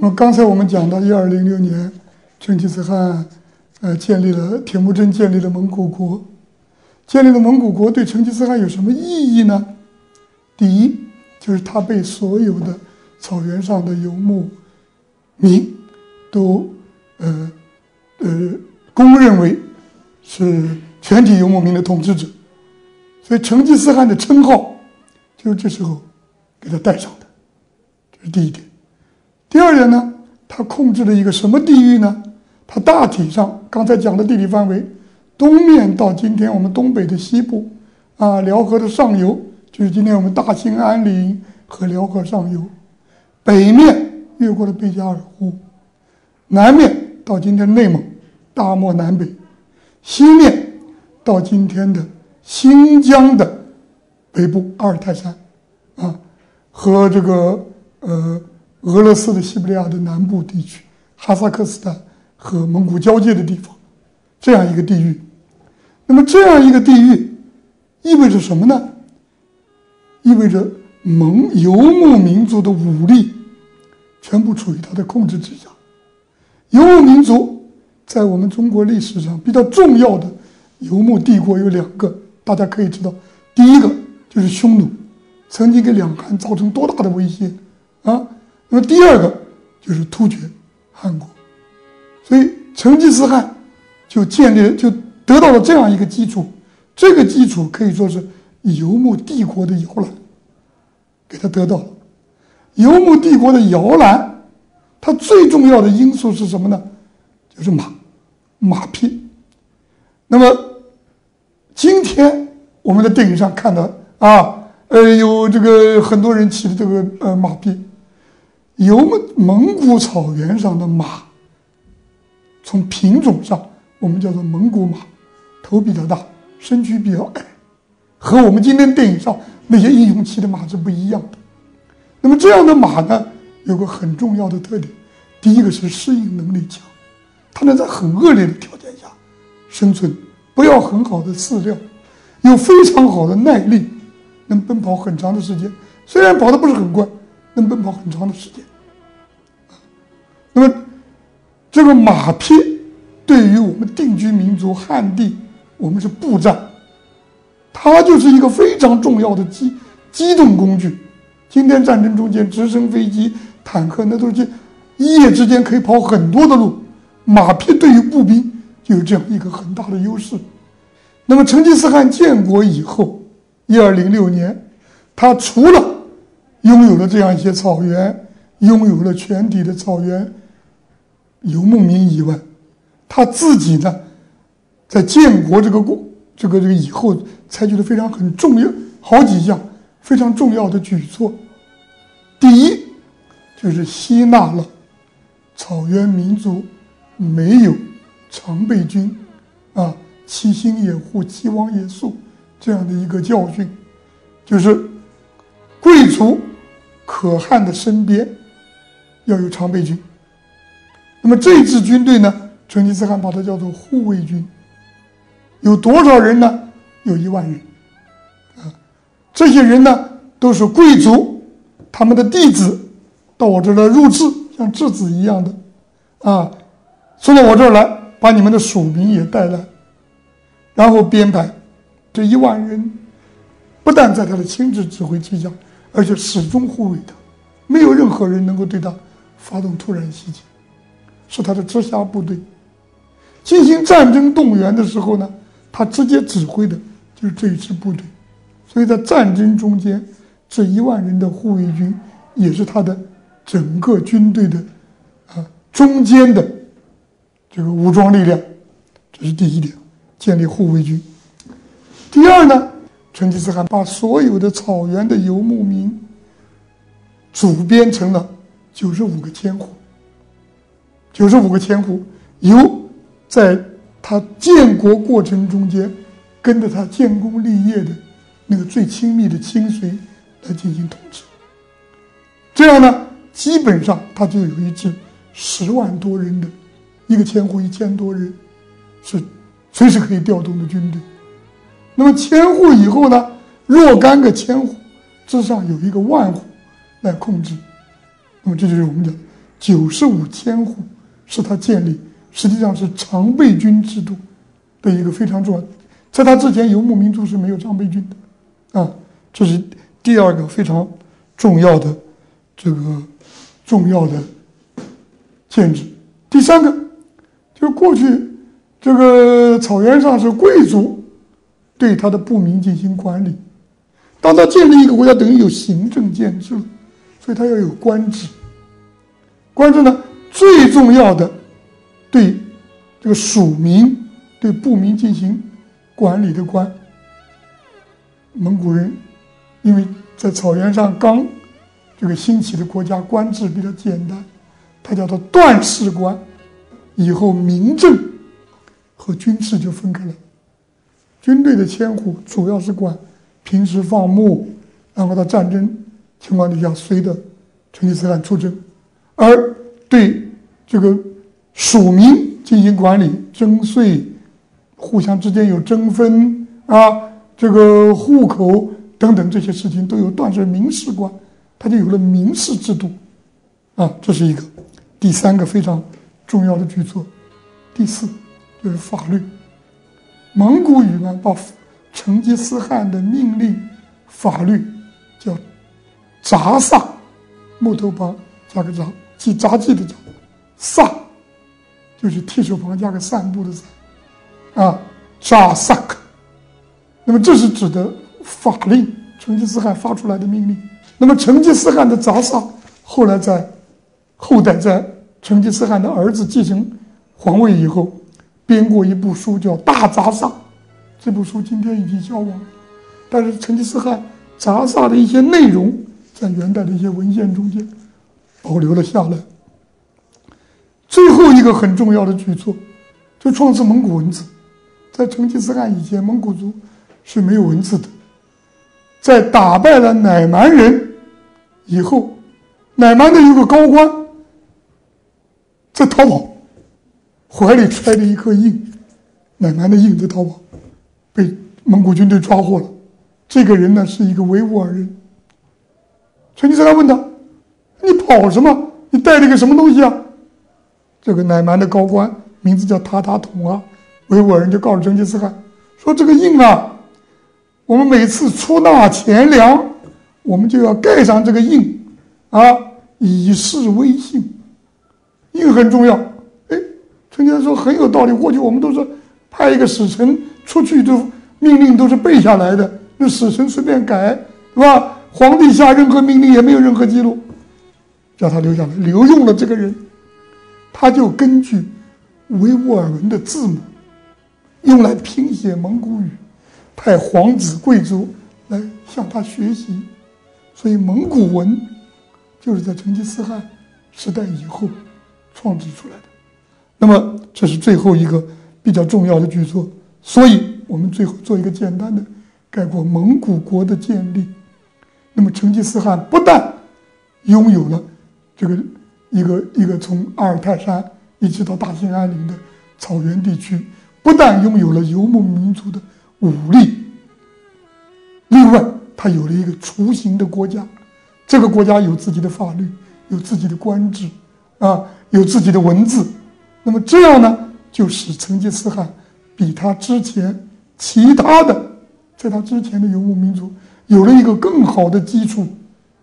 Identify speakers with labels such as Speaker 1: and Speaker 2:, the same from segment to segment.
Speaker 1: 那么刚才我们讲到，一二零六年，成吉思汗呃建立了铁木真建立了蒙古国，建立了蒙古国对成吉思汗有什么意义呢？第一，就是他被所有的草原上的游牧民都呃呃公认为是全体游牧民的统治者，所以成吉思汗的称号就是这时候给他带上的，这是第一点。第二点呢，它控制了一个什么地域呢？它大体上刚才讲的地理范围，东面到今天我们东北的西部，啊，辽河的上游就是今天我们大兴安岭和辽河上游；北面越过了贝加尔湖，南面到今天内蒙大漠南北，西面到今天的新疆的北部阿尔泰山，啊，和这个呃。俄罗斯的西伯利亚的南部地区，哈萨克斯坦和蒙古交界的地方，这样一个地域。那么这样一个地域，意味着什么呢？意味着蒙游牧民族的武力全部处于他的控制之下。游牧民族在我们中国历史上比较重要的游牧帝国有两个，大家可以知道，第一个就是匈奴，曾经给两汉造成多大的威胁啊！那么第二个就是突厥汗国，所以成吉思汗就建立就得到了这样一个基础，这个基础可以说是游牧帝国的摇篮，给他得到了。游牧帝国的摇篮，它最重要的因素是什么呢？就是马，马匹。那么今天我们在电影上看到啊，呃，有这个很多人骑的这个呃马匹。游牧蒙古草原上的马，从品种上，我们叫做蒙古马，头比较大，身躯比较矮，和我们今天电影上那些英雄骑的马是不一样的。那么这样的马呢，有个很重要的特点，第一个是适应能力强，它能在很恶劣的条件下生存，不要很好的饲料，有非常好的耐力，能奔跑很长的时间，虽然跑的不是很快。能奔跑很长的时间，那么这个马匹对于我们定居民族汉地，我们是步战，它就是一个非常重要的机机动工具。今天战争中间，直升飞机、坦克那都是一夜之间可以跑很多的路，马匹对于步兵就有这样一个很大的优势。那么成吉思汗建国以后，一二零六年，他除了拥有了这样一些草原，拥有了全体的草原游牧民以外，他自己呢，在建国这个过这个这个以后，采取了非常很重要好几项非常重要的举措。第一，就是吸纳了草原民族没有常备军，啊，七星也护，七王野宿这样的一个教训，就是贵族。可汗的身边要有常备军。那么这支军队呢？成吉思汗把它叫做护卫军。有多少人呢？有一万人。啊，这些人呢都是贵族，他们的弟子到我这儿来入质，像质子一样的，啊，送到我这儿来，把你们的属民也带来，然后编排这一万人，不但在他的亲自指挥之下。而且始终护卫他，没有任何人能够对他发动突然袭击，是他的直辖部队。进行战争动员的时候呢，他直接指挥的就是这一支部队。所以在战争中间，这一万人的护卫军也是他的整个军队的啊中间的这个武装力量。这是第一点，建立护卫军。第二呢？成吉思汗把所有的草原的游牧民组编成了九十五个千户。九十五个千户由在他建国过程中间跟着他建功立业的那个最亲密的亲随来进行统治。这样呢，基本上他就有一支十万多人的一个千户一千多人是随时可以调动的军队。那么千户以后呢？若干个千户之上有一个万户来控制，那么这就是我们讲九十五千户，是他建立，实际上是常备军制度的一个非常重要。在他之前，游牧民族是没有常备军的，啊，这是第二个非常重要的这个重要的建制。第三个，就过去这个草原上是贵族对他的部民进行管理，当他建立一个国家，等于有行政建制了，所以他要有官制。官制呢，最重要的对这个属民、对部民进行管理的官。蒙古人因为在草原上刚这个兴起的国家，官制比较简单，他叫做段氏官。以后民政和军事就分开了。军队的千户主要是管平时放牧，然后到战争情况底下随着成吉思汗出征。而对这个属民进行管理、征税，互相之间有争分啊，这个户口等等这些事情都有断是民事官，他就有了民事制度啊，这是一个第三个非常重要的举措。第四就是法律，蒙古语呢把成吉思汗的命令法律叫札萨，木头旁加个札。记札记的札，萨就是提手旁加个散步的散，啊，札萨克。那么这是指的法令，成吉思汗发出来的命令。那么成吉思汗的札萨后来在后代在成吉思汗的儿子继承皇位以后，编过一部书叫《大札萨》，这部书今天已经消亡，但是成吉思汗札萨的一些内容在元代的一些文献中间。保留了下来。最后一个很重要的举措，就创制蒙古文字。在成吉思汗以前，蒙古族是没有文字的。在打败了乃蛮人以后，乃蛮的有个高官在逃跑，怀里揣着一颗印，乃蛮的印在逃跑，被蒙古军队抓获了。这个人呢，是一个维吾尔人。成吉思汗问他。你跑什么？你带了个什么东西啊？这个乃蛮的高官名字叫塔塔统啊，维吾尔人就告诉成吉思汗说：“这个印啊，我们每次出纳钱粮，我们就要盖上这个印啊，以示威信。印很重要。”人家说很有道理。过去我们都是派一个使臣出去，都命令都是背下来的，那使臣随便改，是吧？皇帝下任何命令也没有任何记录。叫他留下来，留用了这个人，他就根据维吾尔文的字母用来拼写蒙古语，派皇子贵族来向他学习，所以蒙古文就是在成吉思汗时代以后创制出来的。那么这是最后一个比较重要的举措，所以我们最后做一个简单的概括：蒙古国的建立。那么成吉思汗不但拥有了这个一个一个从阿尔泰山一直到大兴安岭的草原地区，不但拥有了游牧民族的武力，另外他有了一个雏形的国家，这个国家有自己的法律，有自己的官制，啊，有自己的文字。那么这样呢，就使成吉思汗比他之前其他的在他之前的游牧民族有了一个更好的基础，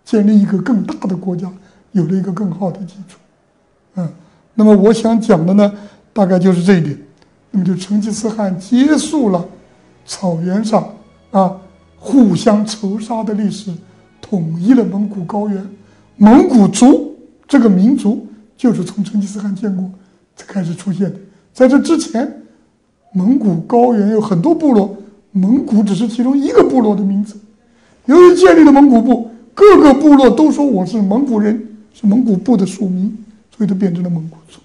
Speaker 1: 建立一个更大的国家。有了一个更好的基础，嗯，那么我想讲的呢，大概就是这一点。那么就成吉思汗结束了草原上啊互相仇杀的历史，统一了蒙古高原。蒙古族这个民族就是从成吉思汗建国才开始出现的。在这之前，蒙古高原有很多部落，蒙古只是其中一个部落的名字。由于建立了蒙古部，各个部落都说我是蒙古人。是蒙古部的属民，所以都变成了蒙古族。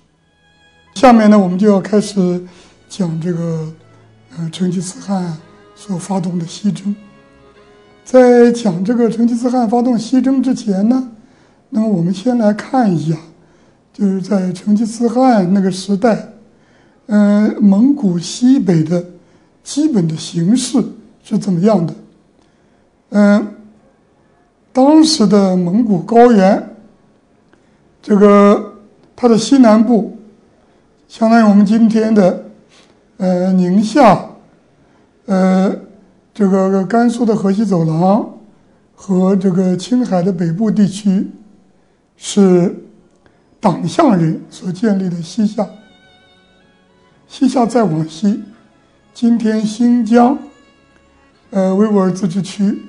Speaker 1: 下面呢，我们就要开始讲这个，呃，成吉思汗所发动的西征。在讲这个成吉思汗发动西征之前呢，那么我们先来看一下，就是在成吉思汗那个时代，嗯，蒙古西北的基本的形势是怎么样的？嗯，当时的蒙古高原。这个它的西南部，相当于我们今天的呃宁夏，呃这个甘肃的河西走廊和这个青海的北部地区，是党项人所建立的西夏。西夏再往西，今天新疆，呃维吾尔自治区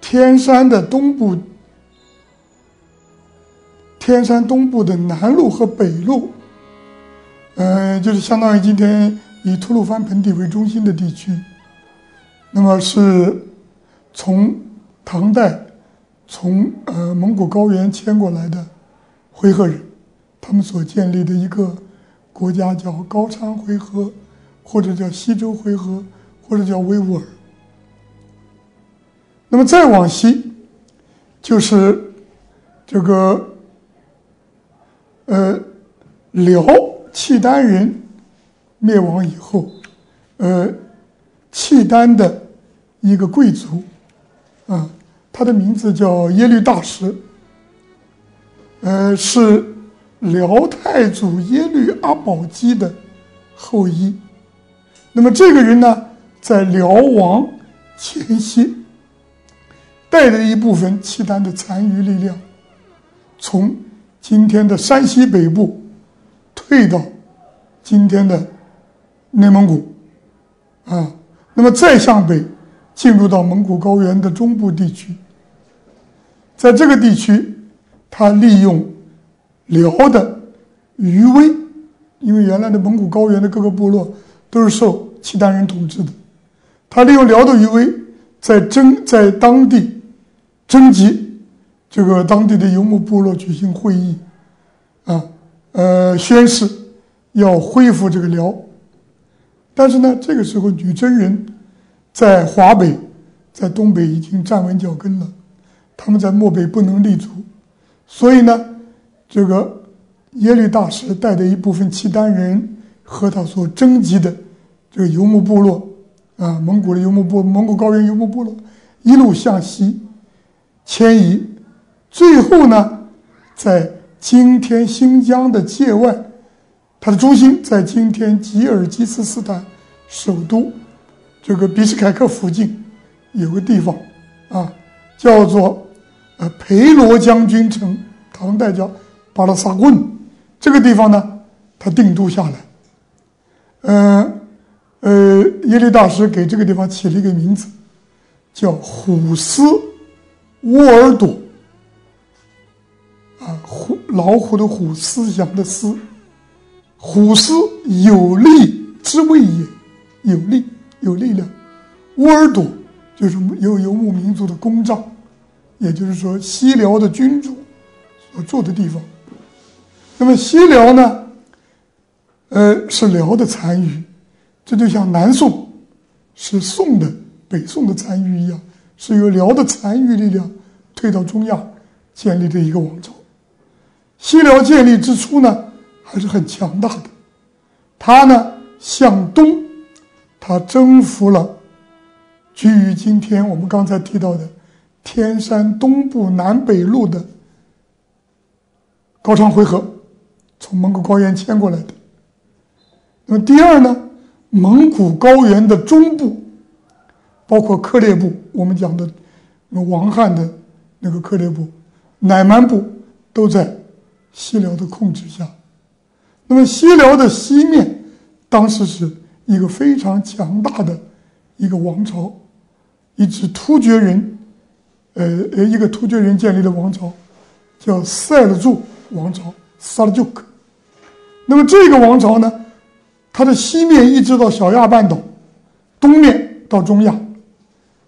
Speaker 1: 天山的东部。天山东部的南路和北路，嗯，就是相当于今天以吐鲁番盆地为中心的地区。那么是从唐代从呃蒙古高原迁过来的回纥人，他们所建立的一个国家叫高昌回纥，或者叫西周回纥，或者叫维吾尔。那么再往西，就是这个。呃，辽契丹人灭亡以后，呃，契丹的一个贵族，啊，他的名字叫耶律大石，呃，是辽太祖耶律阿保机的后裔。那么这个人呢，在辽王前夕，带着一部分契丹的残余力量，从。今天的山西北部，退到今天的内蒙古，啊，那么再向北进入到蒙古高原的中部地区，在这个地区，他利用辽的余威，因为原来的蒙古高原的各个部落都是受契丹人统治的，他利用辽的余威，在征在当地征集。这个当地的游牧部落举行会议，啊，呃，宣誓要恢复这个辽。但是呢，这个时候女真人在华北、在东北已经站稳脚跟了，他们在漠北不能立足，所以呢，这个耶律大石带着一部分契丹人和他所征集的这个游牧部落，啊，蒙古的游牧部、蒙古高原游牧部落，一路向西迁移。最后呢，在今天新疆的界外，它的中心在今天吉尔吉斯斯坦首都这个比什凯克附近有个地方啊，叫做呃裴罗将军城，唐代叫巴拉萨棍。这个地方呢，他定都下来。嗯呃，耶律大师给这个地方起了一个名字，叫虎斯沃尔朵。啊，虎老虎的虎，思想的思，虎思有力之谓也，有力有力量。沃尔朵就是游游牧民族的公帐，也就是说西辽的君主所住的地方。那么西辽呢，呃，是辽的残余，这就像南宋是宋的北宋的残余一样，是由辽的残余力量退到中亚建立的一个王朝。西辽建立之初呢，还是很强大的。他呢向东，他征服了居于今天我们刚才提到的天山东部南北路的高昌回纥，从蒙古高原迁过来的。那么第二呢，蒙古高原的中部，包括克烈部，我们讲的王汉的那个克烈部、乃蛮部，都在。西辽的控制下，那么西辽的西面，当时是一个非常强大的一个王朝，一支突厥人，呃呃，一个突厥人建立的王朝，叫塞勒柱王朝 （Seljuk）。那么这个王朝呢，它的西面一直到小亚半岛，东面到中亚，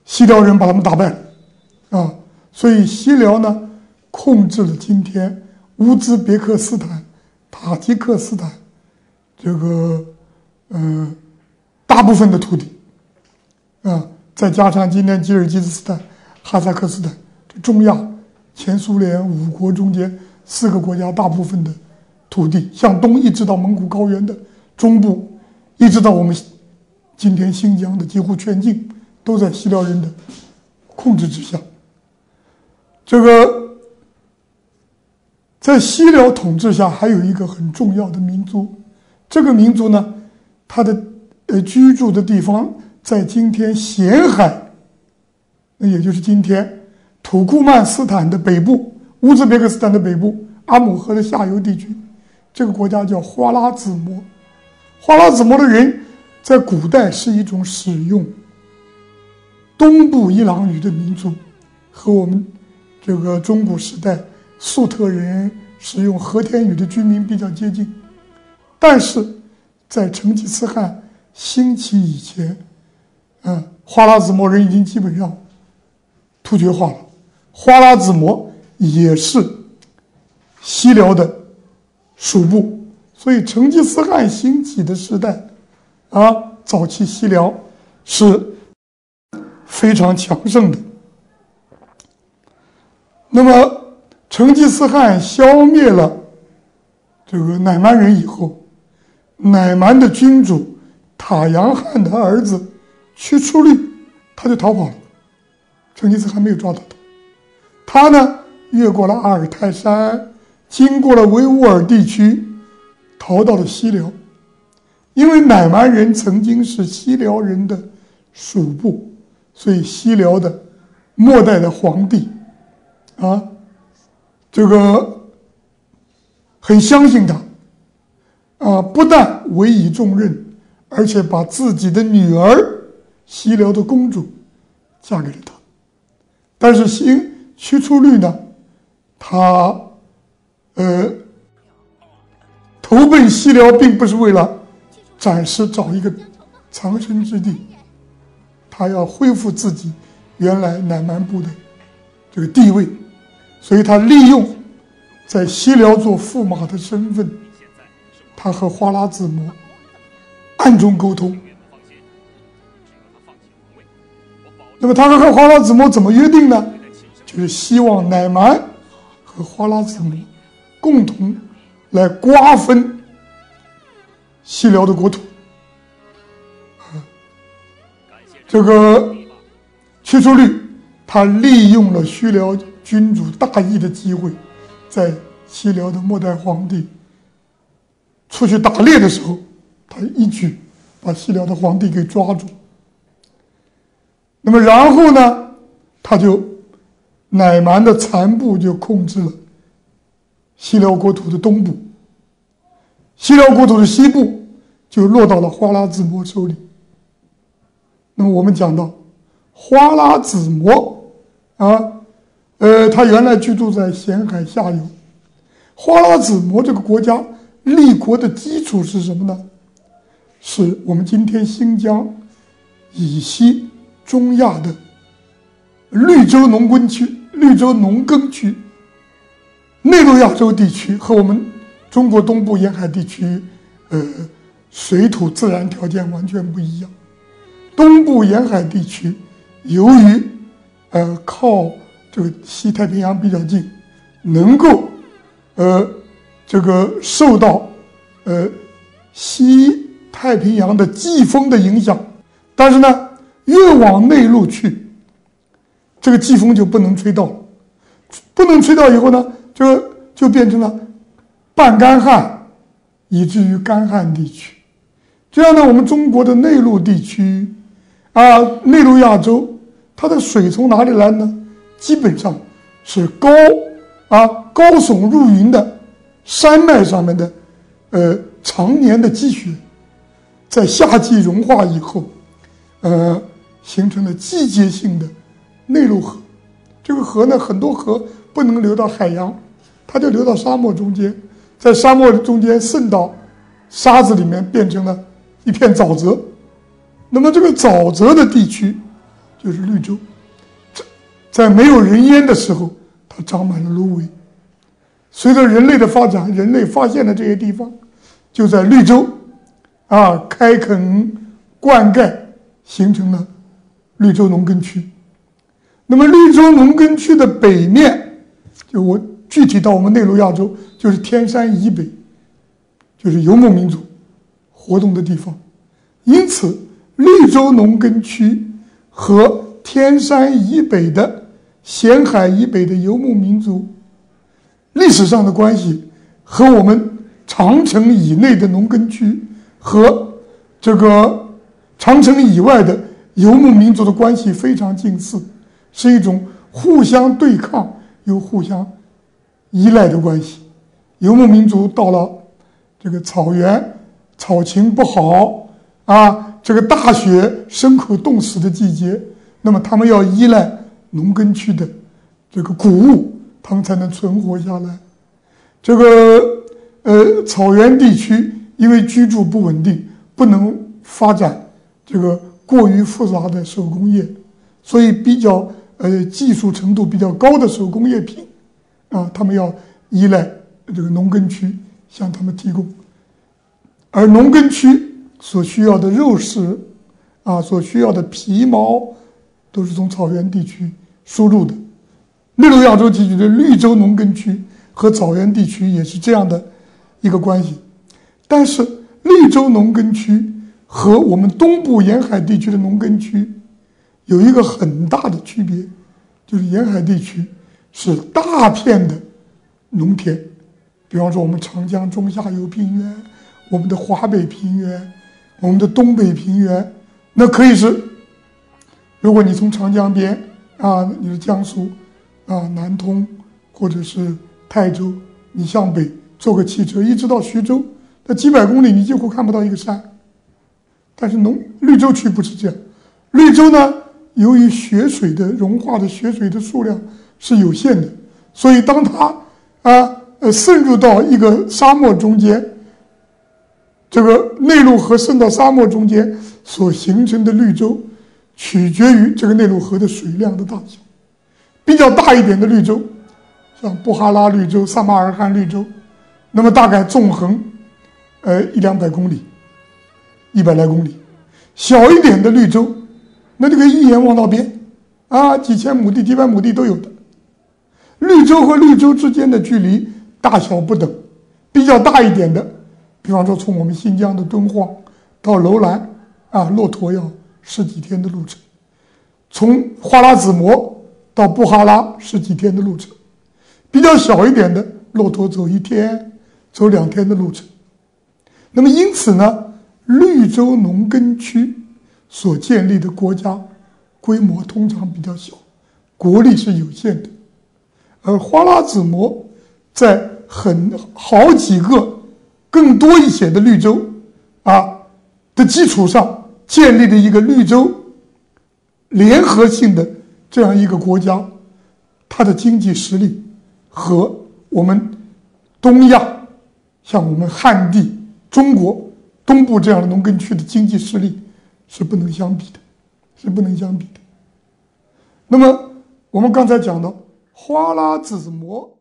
Speaker 1: 西辽人把他们打败了，啊，所以西辽呢控制了今天。乌兹别克斯坦、塔吉克斯坦，这个嗯，大部分的土地，啊，再加上今天吉尔吉斯斯坦、哈萨克斯坦，中亚前苏联五国中间四个国家大部分的土地，向东一直到蒙古高原的中部，一直到我们今天新疆的几乎全境，都在西辽人的控制之下。这个。在西辽统治下，还有一个很重要的民族，这个民族呢，它的呃居住的地方在今天咸海，那也就是今天土库曼斯坦的北部、乌兹别克斯坦的北部、阿姆河的下游地区，这个国家叫花剌子模。花剌子模的人在古代是一种使用东部伊朗语的民族，和我们这个中古时代。粟特人使用和田语的居民比较接近，但是在成吉思汗兴起以前，嗯，花剌子模人已经基本上突厥化了。花剌子模也是西辽的属部，所以成吉思汗兴起的时代，啊，早期西辽是非常强盛的。那么。成吉思汗消灭了这个乃蛮人以后，乃蛮的君主塔阳汗的儿子屈出律他就逃跑了，成吉思汗没有抓到他。他呢，越过了阿尔泰山，经过了维吾尔地区，逃到了西辽。因为乃蛮人曾经是西辽人的属部，所以西辽的末代的皇帝啊。这个很相信他，啊，不但委以重任，而且把自己的女儿西辽的公主嫁给了他。但是新屈出律呢，他呃投奔西辽，并不是为了暂时找一个藏身之地，他要恢复自己原来乃蛮部的这个地位。所以他利用在西辽做驸马的身份，他和花剌子模暗中沟通。那么他和花剌子模怎么约定呢？就是希望乃蛮和花剌子模共同来瓜分西辽的国土。这个屈出律，他利用了西辽。君主大义的机会，在西辽的末代皇帝出去打猎的时候，他一举把西辽的皇帝给抓住。那么然后呢，他就乃蛮的残部就控制了西辽国土的东部，西辽国土的西部就落到了花剌子模手里。那么我们讲到花剌子模啊。呃，他原来居住在咸海下游。花剌子模这个国家立国的基础是什么呢？是我们今天新疆以西中亚的绿洲农耕区、绿洲农耕区、内陆亚洲地区和我们中国东部沿海地区，呃，水土自然条件完全不一样。东部沿海地区由于呃靠这个西太平洋比较近，能够，呃，这个受到，呃，西太平洋的季风的影响，但是呢，越往内陆去，这个季风就不能吹到，不能吹到以后呢，就就变成了半干旱，以至于干旱地区。这样呢，我们中国的内陆地区，啊，内陆亚洲，它的水从哪里来呢？基本上是高啊高耸入云的山脉上面的，呃常年的积雪，在夏季融化以后，呃形成了季节性的内陆河。这个河呢，很多河不能流到海洋，它就流到沙漠中间，在沙漠中间渗到沙子里面，变成了一片沼泽。那么这个沼泽的地区就是绿洲。在没有人烟的时候，它长满了芦苇。随着人类的发展，人类发现了这些地方，就在绿洲，啊，开垦、灌溉，形成了绿洲农耕区。那么，绿洲农耕区的北面，就我具体到我们内陆亚洲，就是天山以北，就是游牧民族活动的地方。因此，绿洲农耕区和天山以北的。咸海以北的游牧民族，历史上的关系和我们长城以内的农耕区和这个长城以外的游牧民族的关系非常近似，是一种互相对抗又互相依赖的关系。游牧民族到了这个草原，草情不好啊，这个大雪牲口冻死的季节，那么他们要依赖农耕区的这个谷物，他们才能存活下来。这个呃，草原地区因为居住不稳定，不能发展这个过于复杂的手工业，所以比较呃技术程度比较高的手工业品啊，他们要依赖。这个农耕区向他们提供，而农耕区所需要的肉食，啊，所需要的皮毛，都是从草原地区输入的。内陆亚洲地区的绿洲农耕区和草原地区也是这样的一个关系。但是，绿洲农耕区和我们东部沿海地区的农耕区有一个很大的区别，就是沿海地区是大片的农田。比方说，我们长江中下游平原，我们的华北平原，我们的东北平原，那可以是，如果你从长江边啊，你是江苏啊，南通或者是泰州，你向北坐个汽车一直到徐州，那几百公里你几乎看不到一个山。但是农绿洲区不是这样，绿洲呢，由于雪水的融化的雪水的数量是有限的，所以当它啊。呃，渗入到一个沙漠中间，这个内陆河渗到沙漠中间所形成的绿洲，取决于这个内陆河的水量的大小。比较大一点的绿洲，像布哈拉绿洲、撒马尔罕绿洲，那么大概纵横，呃一两百公里，一百来公里。小一点的绿洲，那就可以一眼望到边，啊，几千亩地、几百亩地都有的。绿洲和绿洲之间的距离。大小不等，比较大一点的，比方说从我们新疆的敦煌到楼兰啊，骆驼要十几天的路程；从花剌子模到布哈拉十几天的路程。比较小一点的，骆驼走一天、走两天的路程。那么因此呢，绿洲农耕区所建立的国家规模通常比较小，国力是有限的，而花剌子模。在很好几个更多一些的绿洲啊的基础上建立的一个绿洲联合性的这样一个国家，它的经济实力和我们东亚像我们汉地、中国东部这样的农耕区的经济实力是不能相比的，是不能相比的。那么我们刚才讲的花剌子模。